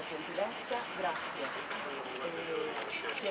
gentilezza, grazie. E